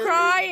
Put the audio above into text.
crying.